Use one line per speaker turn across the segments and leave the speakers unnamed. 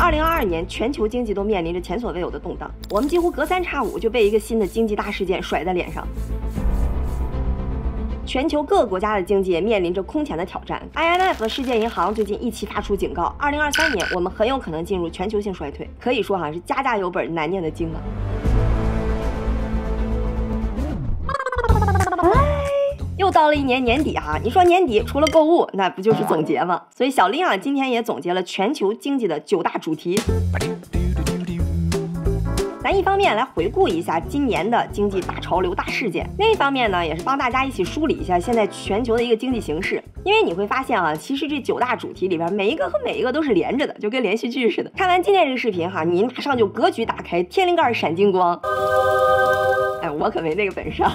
二零二二年，全球经济都面临着前所未有的动荡，我们几乎隔三差五就被一个新的经济大事件甩在脸上。全球各个国家的经济也面临着空前的挑战。IMF 和世界银行最近一起发出警告，二零二三年我们很有可能进入全球性衰退，可以说哈是家家有本难念的经啊。又到了一年年底哈，你说年底除了购物，那不就是总结吗？所以小林啊，今天也总结了全球经济的九大主题。咱一方面来回顾一下今年的经济大潮流、大事件，另一方面呢，也是帮大家一起梳理一下现在全球的一个经济形势。因为你会发现啊，其实这九大主题里边每一个和每一个都是连着的，就跟连续剧似的。看完今天这个视频哈，你马上就格局打开，天灵盖闪金光。哎，我可没那个本事。啊。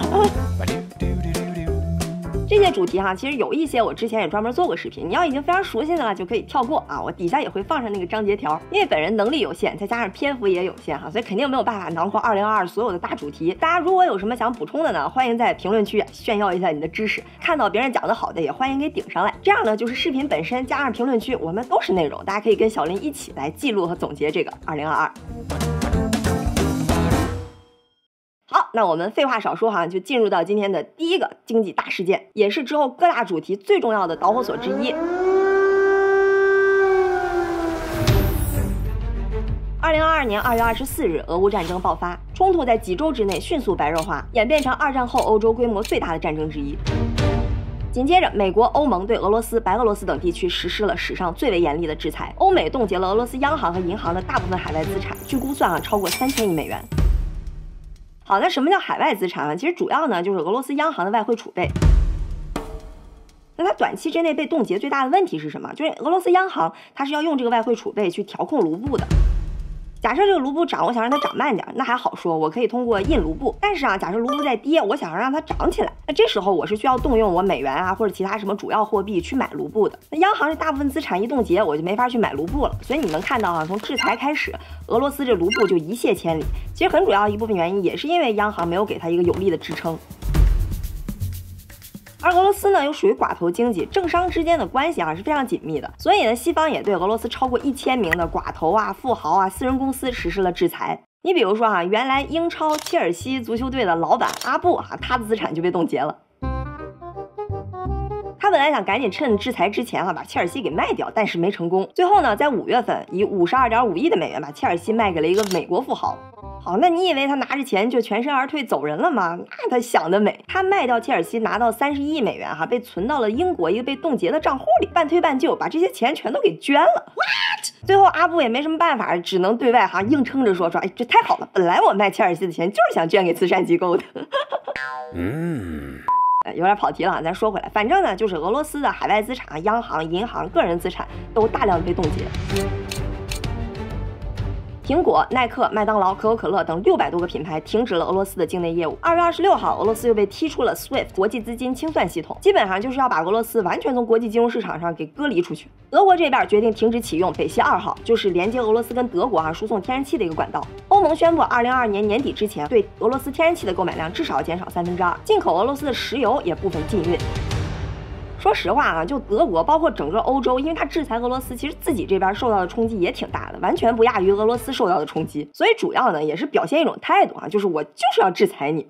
这些主题哈，其实有一些我之前也专门做过视频，你要已经非常熟悉的话，就可以跳过啊。我底下也会放上那个章节条，因为本人能力有限，再加上篇幅也有限哈，所以肯定没有办法囊括二零二二所有的大主题。大家如果有什么想补充的呢，欢迎在评论区炫耀一下你的知识，看到别人讲的好的，也欢迎给顶上来。这样呢，就是视频本身加上评论区，我们都是内容，大家可以跟小林一起来记录和总结这个二零二二。那我们废话少说哈，就进入到今天的第一个经济大事件，也是之后各大主题最重要的导火索之一。二零二二年二月二十四日，俄乌战争爆发，冲突在几周之内迅速白热化，演变成二战后欧洲规模最大的战争之一。紧接着，美国、欧盟对俄罗斯、白俄罗斯等地区实施了史上最为严厉的制裁，欧美冻结了俄罗斯央行和银行的大部分海外资产，据估算啊，超过三千亿美元。好，那什么叫海外资产啊？其实主要呢就是俄罗斯央行的外汇储备。那它短期之内被冻结最大的问题是什么？就是俄罗斯央行它是要用这个外汇储备去调控卢布的。假设这个卢布涨，我想让它涨慢点，那还好说，我可以通过印卢布。但是啊，假设卢布在跌，我想要让它涨起来，那这时候我是需要动用我美元啊或者其他什么主要货币去买卢布的。那央行这大部分资产一冻结，我就没法去买卢布了。所以你能看到啊，从制裁开始，俄罗斯这卢布就一泻千里。其实很主要一部分原因也是因为央行没有给它一个有力的支撑。而俄罗斯呢，又属于寡头经济，政商之间的关系啊是非常紧密的，所以呢，西方也对俄罗斯超过一千名的寡头啊、富豪啊、私人公司实施了制裁。你比如说哈，原来英超切尔西足球队的老板阿布啊，他的资产就被冻结了。他本来想赶紧趁制裁之前哈把切尔西给卖掉，但是没成功。最后呢，在五月份以五十二点五亿的美元把切尔西卖给了一个美国富豪。好，那你以为他拿着钱就全身而退走人了吗？那他想得美！他卖掉切尔西拿到三十亿美元，哈，被存到了英国一个被冻结的账户里，半推半就把这些钱全都给捐了。What？最后阿布也没什么办法，只能对外哈硬撑着说说，哎，这太好了！本来我卖切尔西的钱就是想捐给慈善机构的。嗯，有点跑题了，咱说回来，反正呢，就是俄罗斯的海外资产、央行、银行、个人资产都大量被冻结。苹果、耐克、麦当劳、可口可乐等六百多个品牌停止了俄罗斯的境内业务。二月二十六号，俄罗斯又被踢出了 SWIFT 国际资金清算系统，基本上就是要把俄罗斯完全从国际金融市场上给隔离出去。德国这边决定停止启用北溪二号，就是连接俄罗斯跟德国哈输送天然气的一个管道。欧盟宣布，二零二二年年底之前对俄罗斯天然气的购买量至少减少三分之二，进口俄罗斯的石油也部分禁运。说实话啊，就德国，包括整个欧洲，因为它制裁俄罗斯，其实自己这边受到的冲击也挺大的，完全不亚于俄罗斯受到的冲击。所以主要呢，也是表现一种态度啊，就是我就是要制裁你。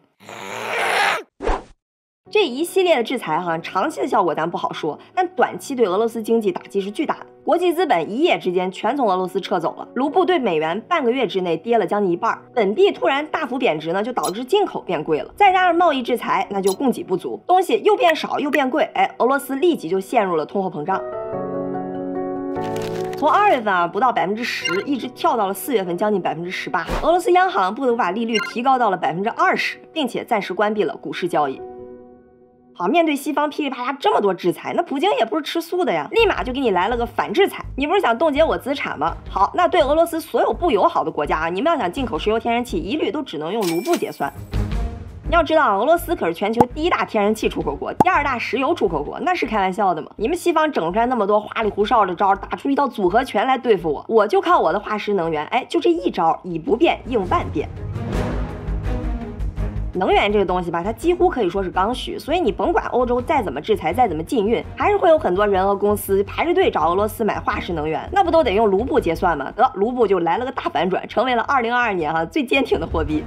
这一系列的制裁哈，长期的效果咱不好说，但短期对俄罗斯经济打击是巨大的。国际资本一夜之间全从俄罗斯撤走了，卢布对美元半个月之内跌了将近一半，本币突然大幅贬值呢，就导致进口变贵了，再加上贸易制裁，那就供给不足，东西又变少又变贵，哎，俄罗斯立即就陷入了通货膨胀。从二月份啊不到百分之十，一直跳到了四月份将近百分之十八，俄罗斯央行不得不把利率提高到了百分之二十，并且暂时关闭了股市交易。好，面对西方噼里啪啦这么多制裁，那普京也不是吃素的呀，立马就给你来了个反制裁。你不是想冻结我资产吗？好，那对俄罗斯所有不友好的国家啊，你们要想进口石油天然气，一律都只能用卢布结算。要知道，俄罗斯可是全球第一大天然气出口国，第二大石油出口国，那是开玩笑的吗？你们西方整出来那么多花里胡哨的招，打出一套组合拳来对付我，我就靠我的化石能源，哎，就这一招，以不变应万变。能源这个东西吧，它几乎可以说是刚需，所以你甭管欧洲再怎么制裁，再怎么禁运，还是会有很多人和公司排着队找俄罗斯买化石能源，那不都得用卢布结算吗？得，卢布就来了个大反转，成为了二零二二年哈最坚挺的货币。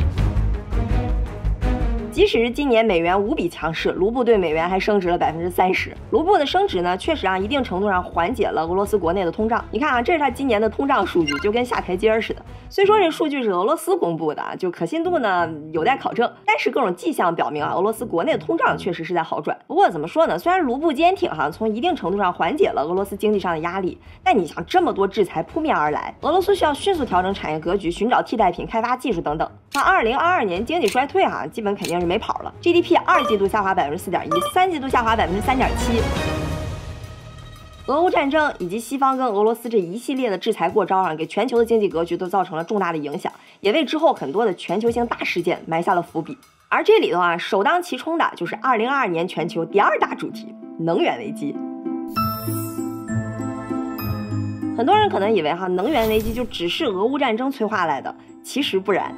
即使是今年美元无比强势，卢布对美元还升值了百分之三十。卢布的升值呢，确实啊，一定程度上缓解了俄罗斯国内的通胀。你看啊，这是它今年的通胀数据，就跟下台阶似的。虽说这数据是俄罗斯公布的，就可信度呢有待考证，但是各种迹象表明啊，俄罗斯国内的通胀确实是在好转。不过怎么说呢？虽然卢布坚挺哈，从一定程度上缓解了俄罗斯经济上的压力，但你想这么多制裁扑面而来，俄罗斯需要迅速调整产业格局，寻找替代品，开发技术等等。那二零二二年经济衰退哈，基本肯定是没跑了。GDP 二季度下滑百分之四点一，三季度下滑百分之三点七。俄乌战争以及西方跟俄罗斯这一系列的制裁过招啊，给全球的经济格局都造成了重大的影响，也为之后很多的全球性大事件埋下了伏笔。而这里头啊，首当其冲的就是二零二二年全球第二大主题——能源危机。很多人可能以为哈，能源危机就只是俄乌战争催化来的，其实不然。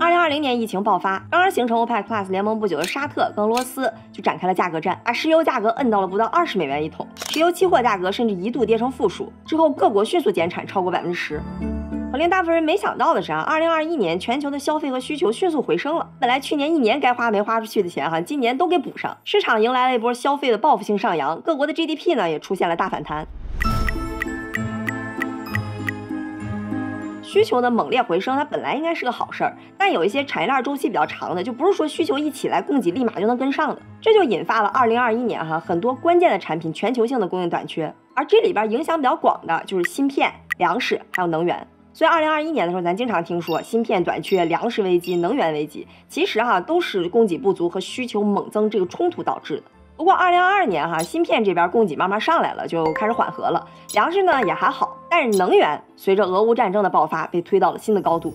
二零二零年疫情爆发，刚刚形成 OPEC Plus 联盟不久的沙特跟俄罗斯就展开了价格战，把石油价格摁到了不到二十美元一桶，石油期货价格甚至一度跌成负数。之后各国迅速减产超过百分之十。可令大部分人没想到的是啊，二零二一年全球的消费和需求迅速回升了，本来去年一年该花没花出去的钱哈，今年都给补上，市场迎来了一波消费的报复性上扬，各国的 GDP 呢也出现了大反弹。需求的猛烈回升，它本来应该是个好事儿，但有一些产业链周期比较长的，就不是说需求一起来，供给立马就能跟上的，这就引发了二零二一年哈很多关键的产品全球性的供应短缺，而这里边影响比较广的就是芯片、粮食还有能源。所以二零二一年的时候，咱经常听说芯片短缺、粮食危机、能源危机，其实哈都是供给不足和需求猛增这个冲突导致的。不过二零二二年哈，芯片这边供给慢慢上来了，就开始缓和了。粮食呢也还好，但是能源随着俄乌战争的爆发被推到了新的高度，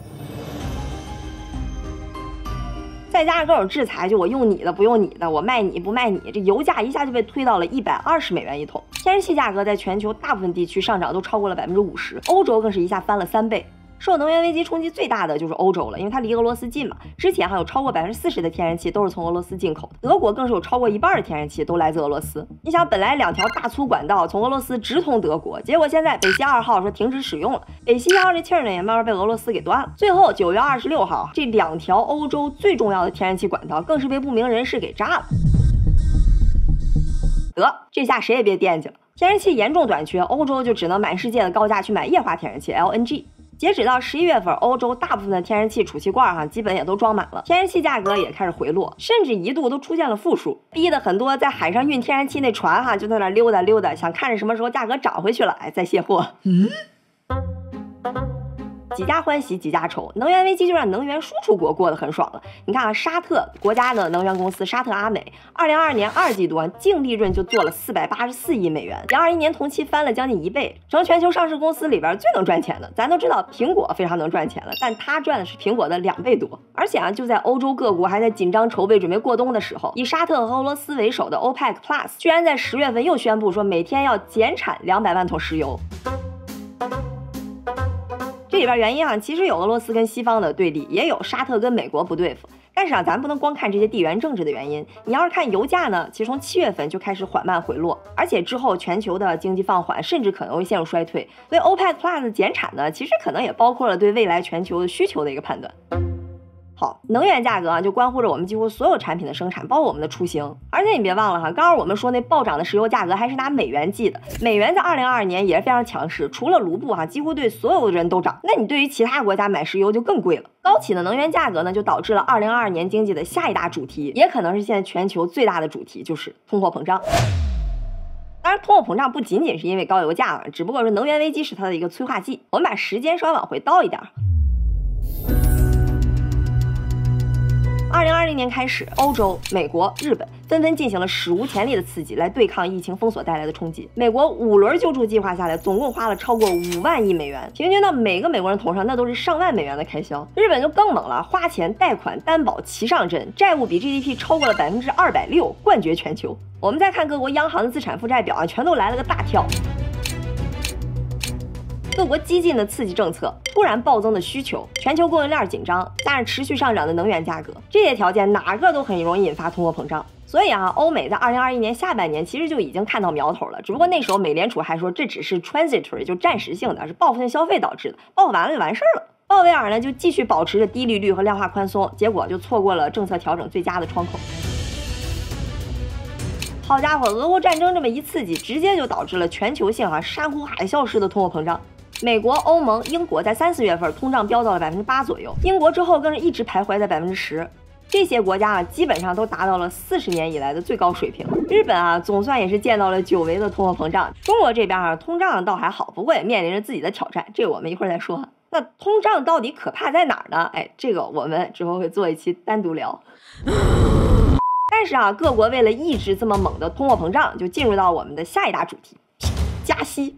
再加上各种制裁，就我用你的不用你的，我卖你不卖你，这油价一下就被推到了一百二十美元一桶。天然气价格在全球大部分地区上涨都超过了百分之五十，欧洲更是一下翻了三倍。受能源危机冲击最大的就是欧洲了，因为它离俄罗斯近嘛。之前还有超过百分之四十的天然气都是从俄罗斯进口的，德国更是有超过一半的天然气都来自俄罗斯。你想，本来两条大粗管道从俄罗斯直通德国，结果现在北溪二号说停止使用了，北溪一号这气儿呢也慢慢被俄罗斯给断了。最后九月二十六号，这两条欧洲最重要的天然气管道更是被不明人士给炸了。得，这下谁也别惦记了，天然气严重短缺，欧洲就只能满世界的高价去买液化天然气 LNG。截止到十一月份，欧洲大部分的天然气储气罐哈，基本也都装满了，天然气价格也开始回落，甚至一度都出现了负数，逼得很多在海上运天然气那船哈，就在那溜达溜达，想看着什么时候价格涨回去了，哎，再卸货。嗯。几家欢喜几家愁，能源危机就让能源输出国过得很爽了。你看啊，沙特国家的能源公司沙特阿美，二零二二年二季度啊净利润就做了四百八十四亿美元，比二一年同期翻了将近一倍，成全球上市公司里边最能赚钱的。咱都知道苹果非常能赚钱了，但它赚的是苹果的两倍多。而且啊，就在欧洲各国还在紧张筹备准备过冬的时候，以沙特和俄罗斯为首的 OPEC Plus 居然在十月份又宣布说每天要减产两百万桶石油。这里边原因啊，其实有俄罗斯跟西方的对立，也有沙特跟美国不对付。但是啊，咱不能光看这些地缘政治的原因，你要是看油价呢，其实从七月份就开始缓慢回落，而且之后全球的经济放缓，甚至可能会陷入衰退。所以 OPEC Plus 减产呢，其实可能也包括了对未来全球的需求的一个判断。能源价格啊，就关乎着我们几乎所有产品的生产，包括我们的出行。而且你别忘了哈，刚刚我们说那暴涨的石油价格还是拿美元计的，美元在二零二二年也是非常强势，除了卢布哈，几乎对所有的人都涨。那你对于其他国家买石油就更贵了。高企的能源价格呢，就导致了二零二二年经济的下一大主题，也可能是现在全球最大的主题，就是通货膨胀。当然，通货膨胀不仅仅是因为高油价了，只不过是能源危机是它的一个催化剂。我们把时间稍微往回倒一点。二零二零年开始，欧洲、美国、日本纷纷进行了史无前例的刺激，来对抗疫情封锁带来的冲击。美国五轮救助计划下来，总共花了超过五万亿美元，平均到每个美国人头上，那都是上万美元的开销。日本就更猛了，花钱、贷款、担保齐上阵，债务比 GDP 超过了百分之二百六，冠绝全球。我们再看各国央行的资产负债表啊，全都来了个大跳。各国激进的刺激政策，突然暴增的需求，全球供应链紧张，但是持续上涨的能源价格，这些条件哪个都很容易引发通货膨胀。所以啊，欧美在二零二一年下半年其实就已经看到苗头了，只不过那时候美联储还说这只是 transitory，就暂时性的，是报复性消费导致的，报复完了就完事儿了。鲍威尔呢就继续保持着低利率和量化宽松，结果就错过了政策调整最佳的窗口。好家伙，俄乌战争这么一刺激，直接就导致了全球性啊山呼海啸式的通货膨胀。美国、欧盟、英国在三四月份通胀飙到了百分之八左右，英国之后更是一直徘徊在百分之十。这些国家啊基本上都达到了四十年以来的最高水平。日本啊总算也是见到了久违的通货膨胀。中国这边啊通胀倒还好，不过也面临着自己的挑战，这个我们一会儿再说。那通胀到底可怕在哪儿呢？哎，这个我们之后会做一期单独聊。但是啊，各国为了抑制这么猛的通货膨胀，就进入到我们的下一大主题——加息。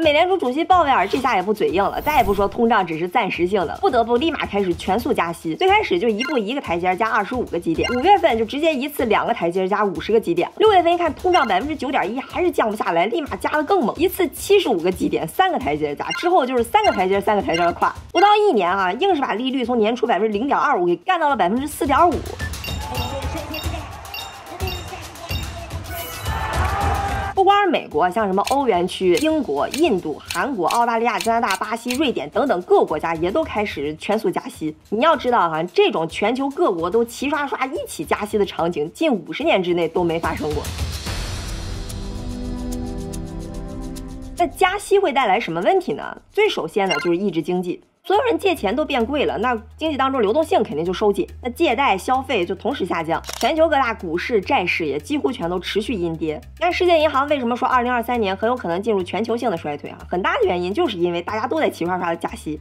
美联储主席鲍威尔这下也不嘴硬了，再也不说通胀只是暂时性的，不得不立马开始全速加息。最开始就一步一个台阶加二十五个基点，五月份就直接一次两个台阶加五十个基点。六月份一看通胀百分之九点一还是降不下来，立马加的更猛，一次七十五个基点，三个台阶加，之后就是三个台阶三个台阶的跨，不到一年啊，硬是把利率从年初百分之零点二五给干到了百分之四点五。不光是美国，像什么欧元区、英国、印度、韩国、澳大利亚、加拿大、巴西、瑞典等等各国家也都开始全速加息。你要知道哈，这种全球各国都齐刷刷一起加息的场景，近五十年之内都没发生过。那加息会带来什么问题呢？最首先呢，就是抑制经济。所有人借钱都变贵了，那经济当中流动性肯定就收紧，那借贷消费就同时下降，全球各大股市、债市也几乎全都持续阴跌。那世界银行为什么说二零二三年很有可能进入全球性的衰退啊？很大的原因就是因为大家都在齐刷刷的加息。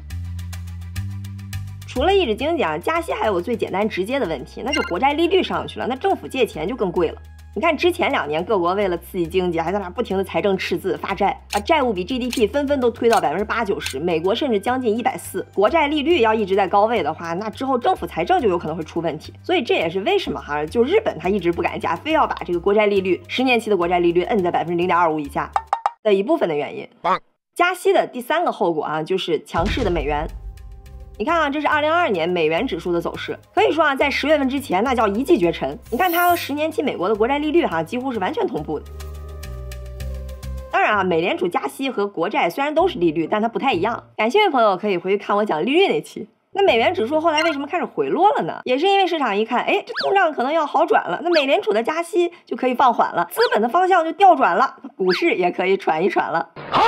除了抑制经济啊，加息还有个最简单直接的问题，那就国债利率上去了，那政府借钱就更贵了。你看，之前两年各国为了刺激经济，还在那不停的财政赤字发债，把债务比 GDP 纷纷都推到百分之八九十，美国甚至将近一百四。国债利率要一直在高位的话，那之后政府财政就有可能会出问题。所以这也是为什么哈，就日本它一直不敢加，非要把这个国债利率十年期的国债利率摁在百分之零点二五以下的一部分的原因。加息的第三个后果啊，就是强势的美元。你看啊，这是二零二二年美元指数的走势，可以说啊，在十月份之前那叫一骑绝尘。你看它和十年期美国的国债利率哈，几乎是完全同步的。当然啊，美联储加息和国债虽然都是利率，但它不太一样。感兴趣的朋友可以回去看我讲利率那期。那美元指数后来为什么开始回落了呢？也是因为市场一看，哎，这通胀可能要好转了，那美联储的加息就可以放缓了，资本的方向就调转了，股市也可以喘一喘了。好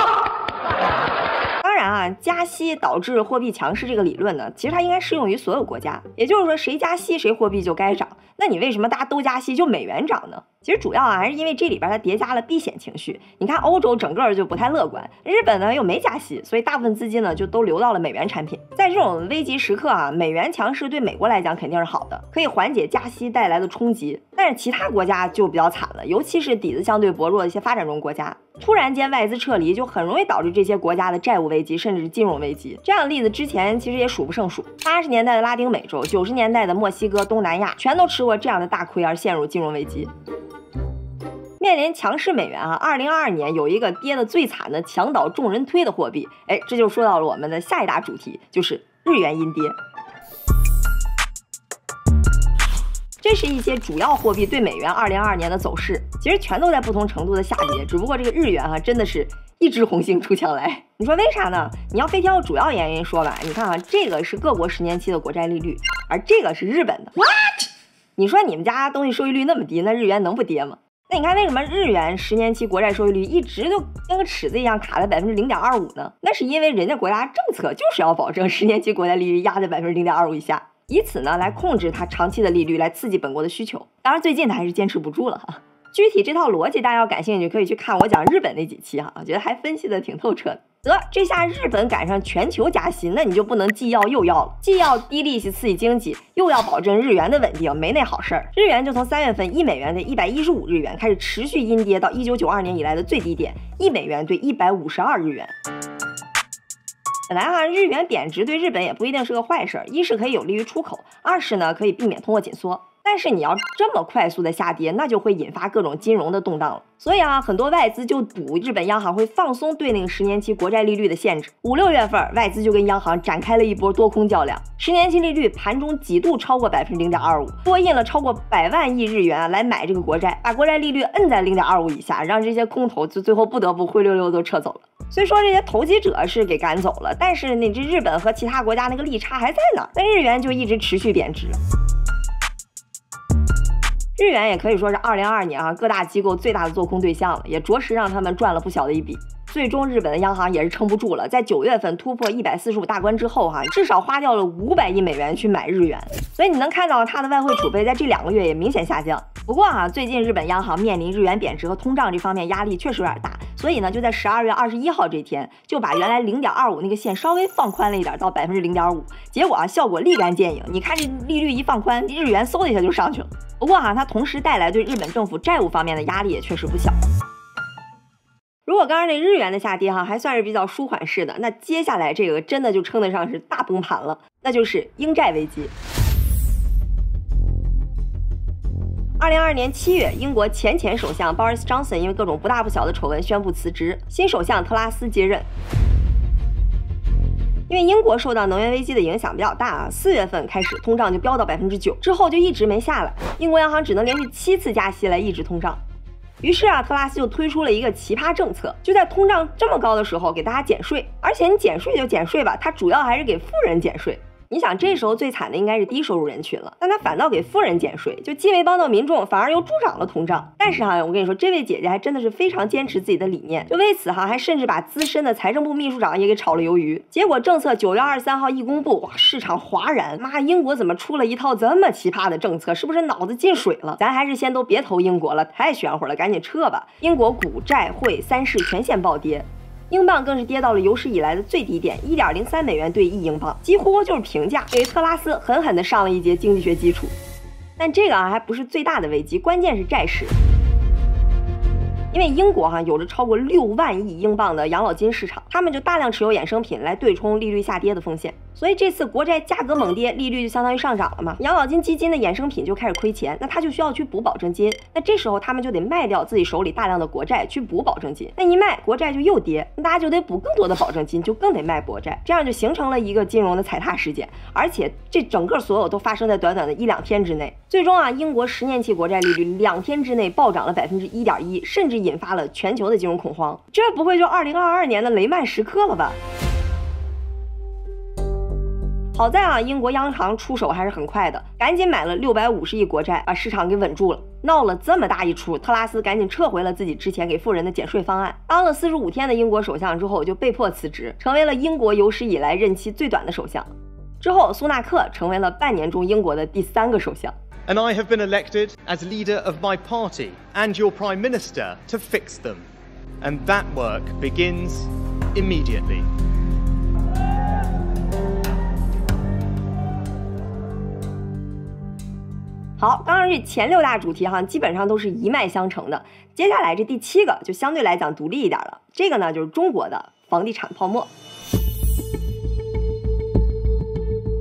啊，加息导致货币强势这个理论呢，其实它应该适用于所有国家。也就是说，谁加息谁货币就该涨。那你为什么大家都加息就美元涨呢？其实主要啊还是因为这里边它叠加了避险情绪。你看欧洲整个就不太乐观，日本呢又没加息，所以大部分资金呢就都流到了美元产品。在这种危急时刻啊，美元强势对美国来讲肯定是好的，可以缓解加息带来的冲击。但是其他国家就比较惨了，尤其是底子相对薄弱的一些发展中国家。突然间外资撤离，就很容易导致这些国家的债务危机，甚至是金融危机。这样的例子之前其实也数不胜数。八十年代的拉丁美洲，九十年代的墨西哥、东南亚，全都吃过这样的大亏而陷入金融危机。面临强势美元啊，二零二二年有一个跌的最惨的、墙倒众人推的货币，哎，这就说到了我们的下一大主题，就是日元阴跌。这是一些主要货币对美元二零二二年的走势，其实全都在不同程度的下跌，只不过这个日元哈真的是一枝红杏出墙来。你说为啥呢？你要非挑主要原因说吧，你看啊，这个是各国十年期的国债利率，而这个是日本的。What？你说你们家东西收益率那么低，那日元能不跌吗？那你看为什么日元十年期国债收益率一直就跟个尺子一样卡在百分之零点二五呢？那是因为人家国家政策就是要保证十年期国债利率压在百分之零点二五以下。以此呢来控制它长期的利率，来刺激本国的需求。当然，最近它还是坚持不住了哈。具体这套逻辑，大家要感兴趣，可以去看我讲日本那几期哈，我觉得还分析的挺透彻的。得，这下日本赶上全球加息，那你就不能既要又要了，既要低利息刺激经济，又要保证日元的稳定，没那好事儿。日元就从三月份一美元的一百一十五日元开始持续阴跌到一九九二年以来的最低点，一美元兑一百五十二日元。本来啊，日元贬值对日本也不一定是个坏事儿，一是可以有利于出口，二是呢可以避免通货紧缩。但是你要这么快速的下跌，那就会引发各种金融的动荡了。所以啊，很多外资就赌日本央行会放松对那个十年期国债利率的限制。五六月份，外资就跟央行展开了一波多空较量，十年期利率盘中几度超过百分之零点二五，多印了超过百万亿日元来买这个国债，把国债利率摁在零点二五以下，让这些空头就最后不得不灰溜溜都撤走了。虽说这些投机者是给赶走了，但是那这日本和其他国家那个利差还在呢，那日元就一直持续贬值。日元也可以说是二零二二年啊各大机构最大的做空对象了，也着实让他们赚了不小的一笔。最终，日本的央行也是撑不住了，在九月份突破一百四十五大关之后，哈，至少花掉了五百亿美元去买日元。所以你能看到它的外汇储备在这两个月也明显下降。不过哈，最近日本央行面临日元贬值和通胀这方面压力确实有点大，所以呢，就在十二月二十一号这天就把原来零点二五那个线稍微放宽了一点，到百分之零点五。结果啊，效果立竿见影。你看这利率一放宽，日元嗖的一下就上去了。不过哈，它同时带来对日本政府债务方面的压力也确实不小。如果刚刚那日元的下跌哈还算是比较舒缓式的，那接下来这个真的就称得上是大崩盘了，那就是英债危机。二零二二年七月，英国前前首相 Boris Johnson 因为各种不大不小的丑闻宣布辞职，新首相特拉斯接任。因为英国受到能源危机的影响比较大啊，四月份开始通胀就飙到百分之九，之后就一直没下来。英国央行只能连续七次加息来抑制通胀。于是啊，特拉斯就推出了一个奇葩政策，就在通胀这么高的时候给大家减税，而且你减税就减税吧，它主要还是给富人减税。你想，这时候最惨的应该是低收入人群了，但他反倒给富人减税，就既没帮到民众，反而又助长了通胀。但是哈，我跟你说，这位姐姐还真的是非常坚持自己的理念，就为此哈，还甚至把资深的财政部秘书长也给炒了鱿鱼。结果政策九月二十三号一公布，哇，市场哗然，妈，英国怎么出了一套这么奇葩的政策？是不是脑子进水了？咱还是先都别投英国了，太玄乎了，赶紧撤吧。英国股债汇三市全线暴跌。英镑更是跌到了有史以来的最低点，一点零三美元兑一英镑，几乎就是平价，给特拉斯狠狠的上了一节经济学基础。但这个啊，还不是最大的危机，关键是债市。因为英国哈有着超过六万亿英镑的养老金市场，他们就大量持有衍生品来对冲利率下跌的风险。所以这次国债价格猛跌，利率就相当于上涨了嘛。养老金基金的衍生品就开始亏钱，那他就需要去补保证金。那这时候他们就得卖掉自己手里大量的国债去补保证金。那一卖国债就又跌，那大家就得补更多的保证金，就更得卖国债。这样就形成了一个金融的踩踏事件。而且这整个所有都发生在短短的一两天之内。最终啊，英国十年期国债利率两天之内暴涨了百分之一点一，甚至引发了全球的金融恐慌。这不会就二零二二年的雷曼时刻了吧？好在啊，英国央行出手还是很快的，赶紧买了六百五十亿国债，把市场给稳住了。闹了这么大一出，特拉斯赶紧撤回了自己之前给富人的减税方案。当了四十五天的英国首相之后，就被迫辞职，成为了英国有史以来任期最短的首相。之后，苏纳克成为了半年中英国的第三个首相。
And I have been elected as leader of my party and your prime minister to fix them. And that work begins immediately.
好，刚刚这前六大主题哈，基本上都是一脉相承的。接下来这第七个就相对来讲独立一点了。这个呢，就是中国的房地产泡沫。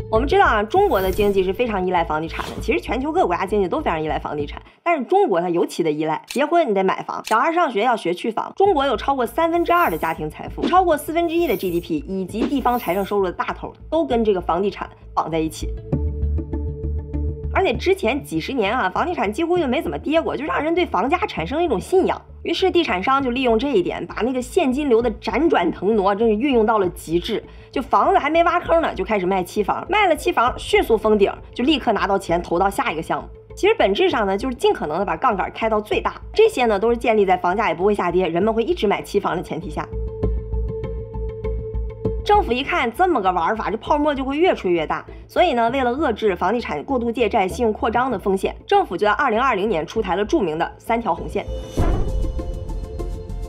我们知道啊，中国的经济是非常依赖房地产的。其实全球各国家经济都非常依赖房地产，但是中国它尤其的依赖。结婚你得买房，小孩上学要学区房。中国有超过三分之二的家庭财富，超过四分之一的 GDP 以及地方财政收入的大头，都跟这个房地产绑在一起。而且之前几十年啊，房地产几乎就没怎么跌过，就让人对房价产生了一种信仰。于是地产商就利用这一点，把那个现金流的辗转腾挪真是运用到了极致。就房子还没挖坑呢，就开始卖期房，卖了期房迅速封顶，就立刻拿到钱投到下一个项目。其实本质上呢，就是尽可能的把杠杆开到最大。这些呢，都是建立在房价也不会下跌，人们会一直买期房的前提下。政府一看这么个玩法，这泡沫就会越吹越大。所以呢，为了遏制房地产过度借债、信用扩张的风险，政府就在二零二零年出台了著名的三条红线。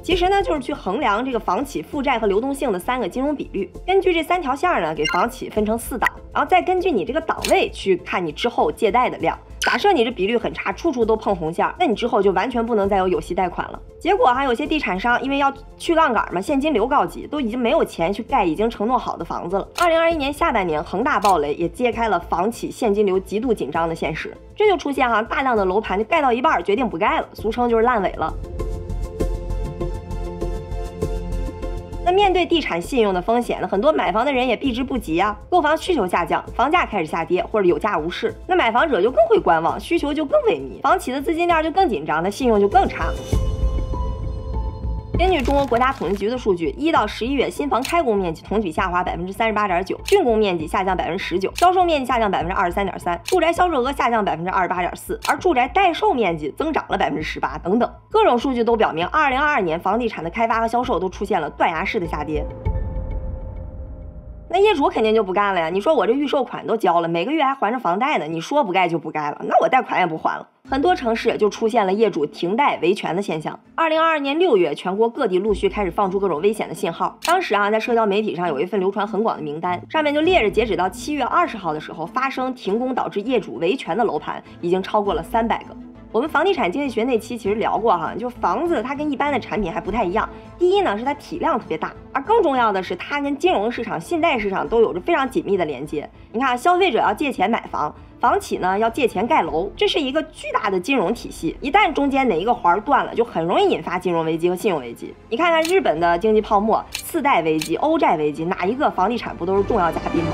其实呢，就是去衡量这个房企负债和流动性的三个金融比率。根据这三条线呢，给房企分成四档，然后再根据你这个档位去看你之后借贷的量。假设你这比率很差，处处都碰红线，那你之后就完全不能再有有息贷款了。结果还有些地产商因为要去杠杆嘛，现金流告急，都已经没有钱去盖已经承诺好的房子了。二零二一年下半年，恒大暴雷也揭开了房企现金流极度紧张的现实。这就出现哈大量的楼盘就盖到一半决定不盖了，俗称就是烂尾了。那面对地产信用的风险呢，很多买房的人也避之不及啊。购房需求下降，房价开始下跌或者有价无市，那买房者就更会观望，需求就更萎靡，房企的资金链就更紧张，那信用就更差。根据中国国家统计局的数据，一到十一月新房开工面积同比下滑百分之三十八点九，竣工面积下降百分之十九，销售面积下降百分之二十三点三，住宅销售额下降百分之二十八点四，而住宅待售面积增长了百分之十八，等等，各种数据都表明，二零二二年房地产的开发和销售都出现了断崖式的下跌。那业主肯定就不干了呀！你说我这预售款都交了，每个月还还着房贷呢，你说不盖就不盖了，那我贷款也不还了。很多城市就出现了业主停贷维权的现象。二零二二年六月，全国各地陆续开始放出各种危险的信号。当时啊，在社交媒体上有一份流传很广的名单，上面就列着截止到七月二十号的时候发生停工导致业主维权的楼盘，已经超过了三百个。我们房地产经济学那期其实聊过哈，就房子它跟一般的产品还不太一样。第一呢，是它体量特别大，而更重要的是它跟金融市场、信贷市场都有着非常紧密的连接。你看，消费者要借钱买房，房企呢要借钱盖楼，这是一个巨大的金融体系。一旦中间哪一个环断了，就很容易引发金融危机和信用危机。你看看日本的经济泡沫、次贷危机、欧债危机，哪一个房地产不都是重要嘉宾吗？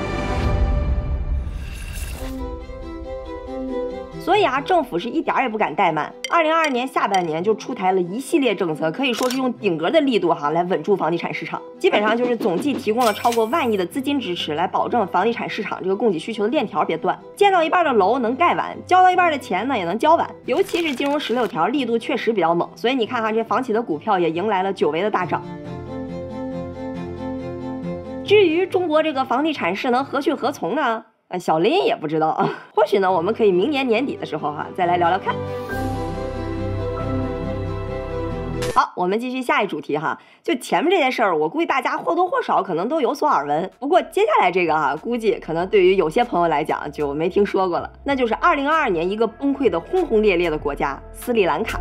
所以啊，政府是一点儿也不敢怠慢。二零二二年下半年就出台了一系列政策，可以说是用顶格的力度哈来稳住房地产市场。基本上就是总计提供了超过万亿的资金支持，来保证房地产市场这个供给需求的链条别断，建到一半的楼能盖完，交到一半的钱呢也能交完。尤其是金融十六条力度确实比较猛，所以你看哈，这房企的股票也迎来了久违的大涨。至于中国这个房地产势能何去何从呢？啊，小林也不知道。或许呢，我们可以明年年底的时候哈，再来聊聊看。好，我们继续下一主题哈。就前面这件事儿，我估计大家或多或少可能都有所耳闻。不过接下来这个哈，估计可能对于有些朋友来讲就没听说过了。那就是二零二二年一个崩溃的轰轰烈烈的国家——斯里兰卡。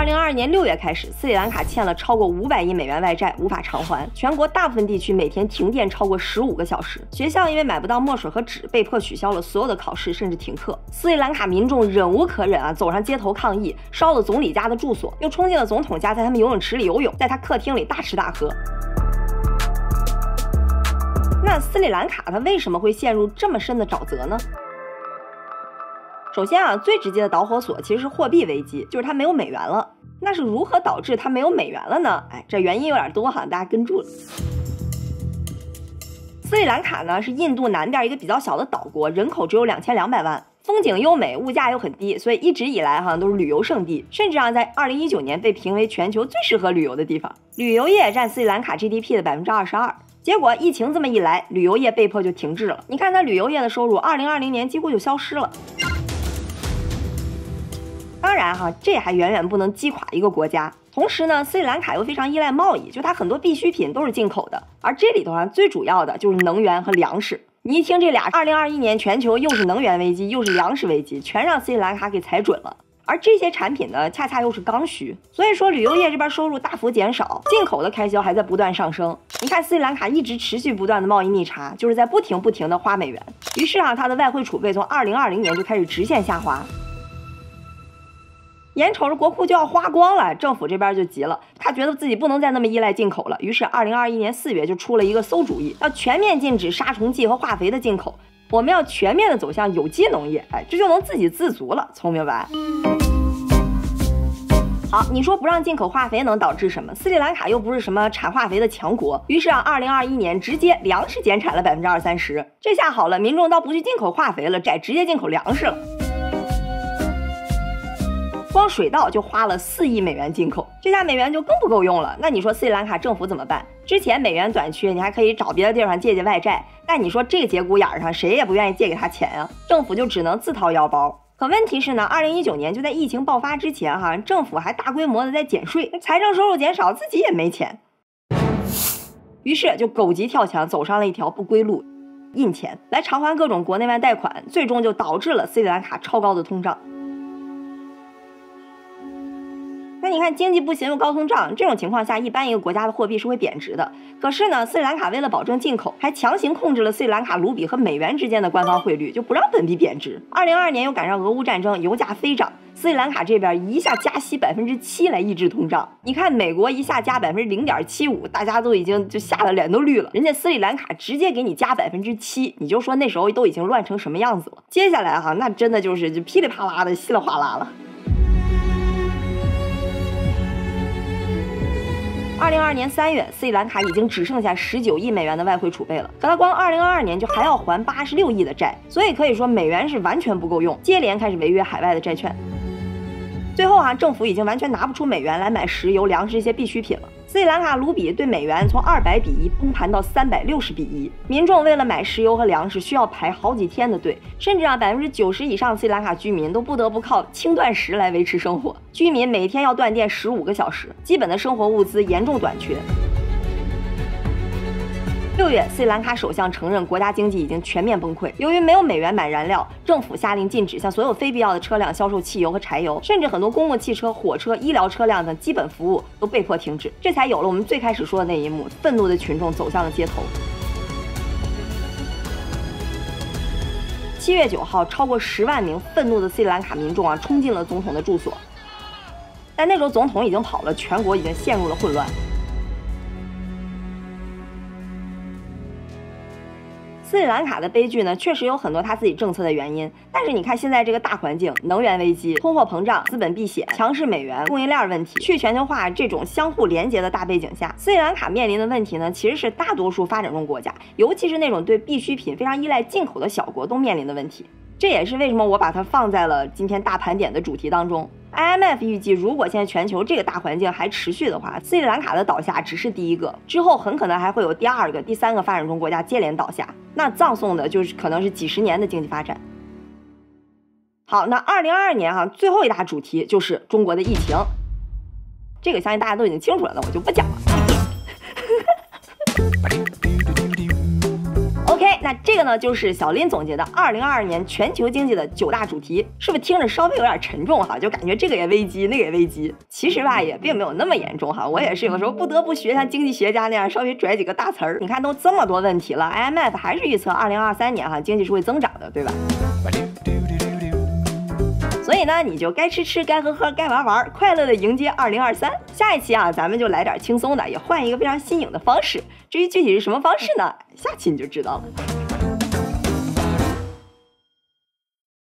二零二二年六月开始，斯里兰卡欠了超过五百亿美元外债，无法偿还。全国大部分地区每天停电超过十五个小时，学校因为买不到墨水和纸，被迫取消了所有的考试，甚至停课。斯里兰卡民众忍无可忍啊，走上街头抗议，烧了总理家的住所，又冲进了总统家，在他们游泳池里游泳，在他客厅里大吃大喝。那斯里兰卡它为什么会陷入这么深的沼泽呢？首先啊，最直接的导火索其实是货币危机，就是它没有美元了。那是如何导致它没有美元了呢？哎，这原因有点多哈，大家跟住了。斯里兰卡呢是印度南边一个比较小的岛国，人口只有两千两百万，风景优美，物价又很低，所以一直以来哈都是旅游胜地，甚至啊在二零一九年被评为全球最适合旅游的地方。旅游业占斯里兰卡 GDP 的百分之二十二。结果疫情这么一来，旅游业被迫就停滞了。你看它旅游业的收入，二零二零年几乎就消失了。当然哈，这还远远不能击垮一个国家。同时呢，斯里兰卡又非常依赖贸易，就它很多必需品都是进口的，而这里头啊最主要的就是能源和粮食。你一听这俩，二零二一年全球又是能源危机又是粮食危机，全让斯里兰卡给踩准了。而这些产品呢，恰恰又是刚需，所以说旅游业这边收入大幅减少，进口的开销还在不断上升。你看斯里兰卡一直持续不断的贸易逆差，就是在不停不停的花美元。于是啊，它的外汇储备从二零二零年就开始直线下滑。眼瞅着国库就要花光了，政府这边就急了，他觉得自己不能再那么依赖进口了，于是二零二一年四月就出了一个馊主意，要全面禁止杀虫剂和化肥的进口，我们要全面的走向有机农业，哎，这就能自给自足了，聪明吧？好，你说不让进口化肥能导致什么？斯里兰卡又不是什么产化肥的强国，于是啊，二零二一年直接粮食减产了百分之二三十，这下好了，民众倒不去进口化肥了，改直接进口粮食了。光水稻就花了四亿美元进口，这下美元就更不够用了。那你说斯里兰卡政府怎么办？之前美元短缺，你还可以找别的地方借借外债，但你说这节骨眼上，谁也不愿意借给他钱啊，政府就只能自掏腰包。可问题是呢，二零一九年就在疫情爆发之前，哈，政府还大规模的在减税，财政收入减少，自己也没钱，于是就狗急跳墙，走上了一条不归路，印钱来偿还各种国内外贷款，最终就导致了斯里兰卡超高的通胀。那你看经济不行又高通胀，这种情况下，一般一个国家的货币是会贬值的。可是呢，斯里兰卡为了保证进口，还强行控制了斯里兰卡卢比和美元之间的官方汇率，就不让本币贬值。二零二二年又赶上俄乌战争，油价飞涨，斯里兰卡这边一下加息百分之七来抑制通胀。你看美国一下加百分之零点七五，大家都已经就吓得脸都绿了。人家斯里兰卡直接给你加百分之七，你就说那时候都已经乱成什么样子了。接下来哈，那真的就是就噼里啪啦的稀里哗啦了。二零二二年三月，斯里兰卡已经只剩下十九亿美元的外汇储备了，可他光二零二二年就还要还八十六亿的债，所以可以说美元是完全不够用，接连开始违约海外的债券。最后啊，政府已经完全拿不出美元来买石油、粮食这些必需品了。斯里兰卡卢比对美元从二百比一崩盘到三百六十比一，民众为了买石油和粮食需要排好几天的队，甚至啊百分之九十以上斯里兰卡居民都不得不靠轻断食来维持生活，居民每天要断电十五个小时，基本的生活物资严重短缺。六月，斯里兰卡首相承认国家经济已经全面崩溃。由于没有美元买燃料，政府下令禁止向所有非必要的车辆销售汽油和柴油，甚至很多公共汽车、火车、医疗车辆等基本服务都被迫停止。这才有了我们最开始说的那一幕：愤怒的群众走向了街头。七月九号，超过十万名愤怒的斯里兰卡民众啊，冲进了总统的住所。但那时候总统已经跑了，全国已经陷入了混乱。斯里兰卡的悲剧呢，确实有很多他自己政策的原因。但是你看现在这个大环境，能源危机、通货膨胀、资本避险、强势美元、供应链问题、去全球化这种相互连接的大背景下，斯里兰卡面临的问题呢，其实是大多数发展中国家，尤其是那种对必需品非常依赖进口的小国都面临的问题。这也是为什么我把它放在了今天大盘点的主题当中。IMF 预计，如果现在全球这个大环境还持续的话，斯里兰卡的倒下只是第一个，之后很可能还会有第二个、第三个发展中国家接连倒下，那葬送的就是可能是几十年的经济发展。好，那二零二二年哈，最后一大主题就是中国的疫情，这个相信大家都已经清楚了，那我就不讲了。那这个呢，就是小林总结的二零二二年全球经济的九大主题，是不是听着稍微有点沉重哈？就感觉这个也危机，那个也危机。其实吧，也并没有那么严重哈。我也是有时候不得不学像经济学家那样，稍微拽几个大词儿。你看都这么多问题了，IMF 还是预测二零二三年哈经济是会增长的，对吧？所以呢，你就该吃吃，该喝喝，该玩玩，快乐的迎接二零二三。下一期啊，咱们就来点轻松的，也换一个非常新颖的方式。至于具体是什么方式呢？下期你就知道了。